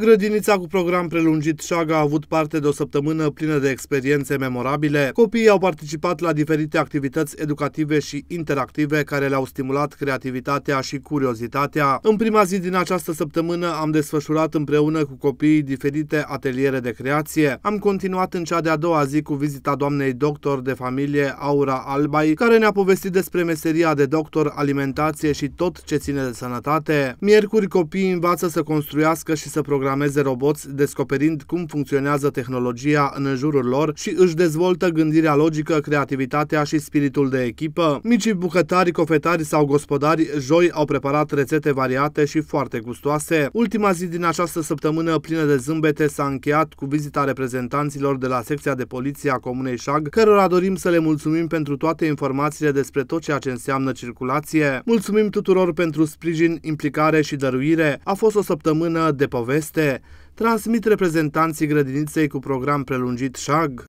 Grădinița cu program prelungit Șag a avut parte de o săptămână plină de experiențe memorabile. Copiii au participat la diferite activități educative și interactive care le-au stimulat creativitatea și curiozitatea. În prima zi din această săptămână am desfășurat împreună cu copiii diferite ateliere de creație. Am continuat în cea de-a doua zi cu vizita doamnei doctor de familie Aura Albai, care ne-a povestit despre meseria de doctor, alimentație și tot ce ține de sănătate. Miercuri copiii învață să construiască și să programeze programeze roboți descoperind cum funcționează tehnologia în jurul lor și își dezvoltă gândirea logică, creativitatea și spiritul de echipă. Micii bucătari, cofetari sau gospodari joi au preparat rețete variate și foarte gustoase. Ultima zi din această săptămână plină de zâmbete s-a încheiat cu vizita reprezentanților de la secția de poliție a Comunei Șag, cărora dorim să le mulțumim pentru toate informațiile despre tot ceea ce înseamnă circulație. Mulțumim tuturor pentru sprijin, implicare și dăruire. A fost o săptămână de poveste este, transmit reprezentanții grădiniței cu program prelungit șag.